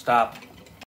stop.